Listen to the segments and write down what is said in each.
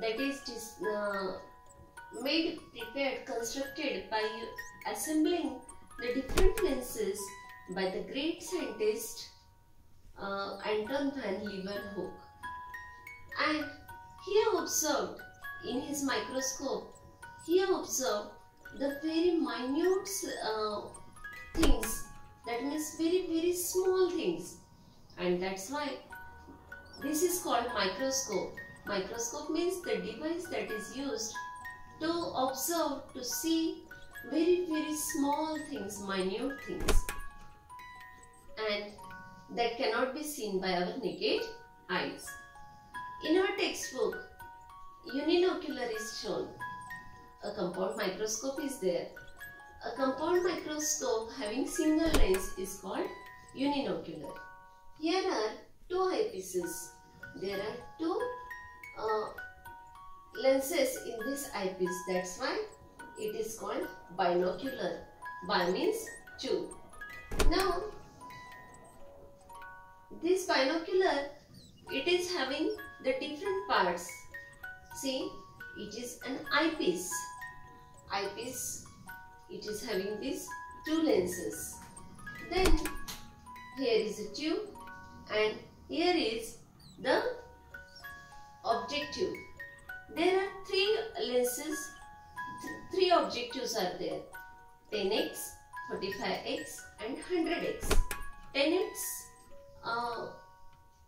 that is uh, made, prepared, constructed by assembling the different lenses by the great scientist uh, Anton van Leeuwenhoek. And he observed in his microscope, he observed the very minute uh, things, that means very very small things. And that's why this is called microscope. Microscope means the device that is used to observe, to see very very small things, minute things. And that cannot be seen by our naked eyes. In our textbook, uninocular is shown. A compound microscope is there. A compound microscope having single lens is called uninocular. Here are two eyepieces. There are two uh, lenses in this eyepiece. That's why it is called binocular. Bi means two. Now, this binocular, it is having the different parts. See, it is an eyepiece. Eyepiece, it is having these two lenses. Then, here is a tube and here is the objective. There are three lenses, th three objectives are there. 10x, 45x and 100x. 10x uh,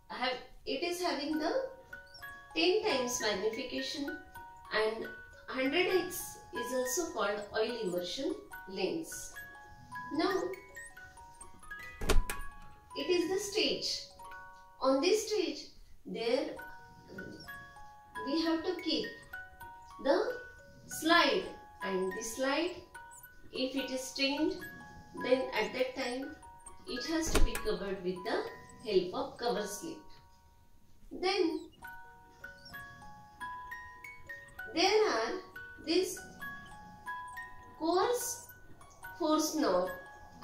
have it is having the 10 times magnification and 100x is also called oil immersion lens. Now it is the stage. On this stage there we have to keep the slide and the slide if it is stained then at that time it has to be covered with the help of cover slip. Then there are this coarse focus knob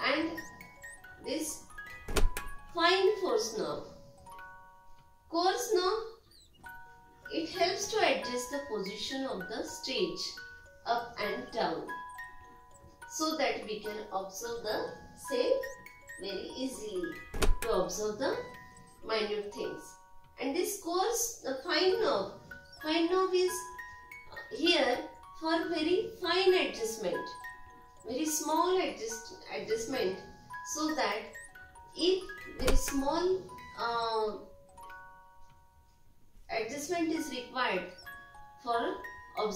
and this fine focus knob. Coarse knob it helps to adjust the position of the stage up and down so that we can observe the same very easily to observe the minute things. And this coarse, the fine knob, fine knob is here for very fine adjustment, very small adjust, adjustment so that if very small uh,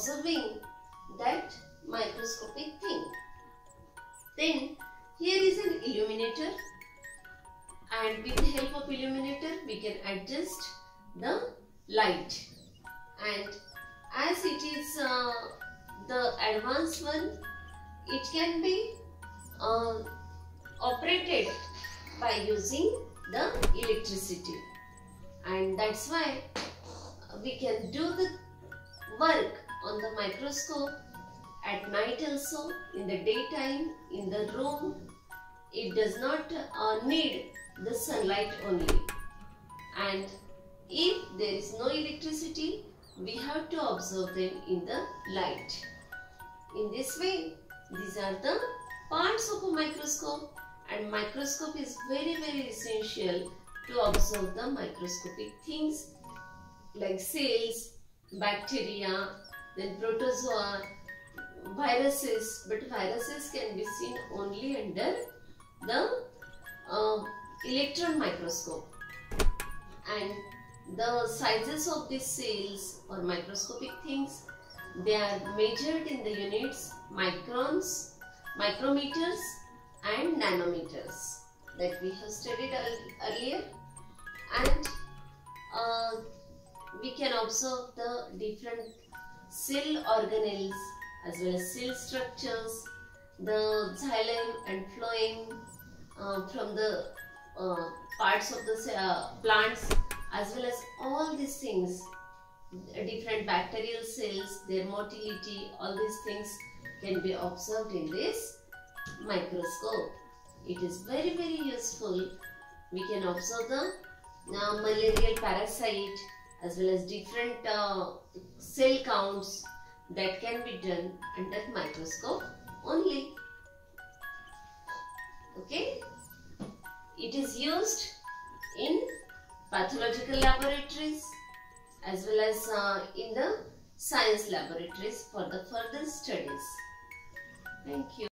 observing that microscopic thing. Then here is an illuminator and with the help of illuminator we can adjust the light and as it is uh, the advanced one it can be uh, operated by using the electricity and that's why we can do the work on the microscope at night also in the daytime in the room it does not uh, need the sunlight only. And if there is no electricity we have to observe them in the light. In this way these are the parts of a microscope and microscope is very very essential to observe the microscopic things like cells bacteria then protozoa viruses but viruses can be seen only under the uh, electron microscope. And the sizes of these cells or microscopic things they are measured in the units microns micrometers and nanometers that we have studied earlier. And uh, we can observe the different cell organelles as well as cell structures, the xylem and phloem uh, from the uh, parts of the uh, plants as well as all these things, different bacterial cells, their motility, all these things can be observed in this microscope. It is very very useful. We can observe the malarial parasite as well as different uh, cell counts that can be done under microscope only. Okay. It is used in pathological laboratories as well as uh, in the science laboratories for the further studies. Thank you.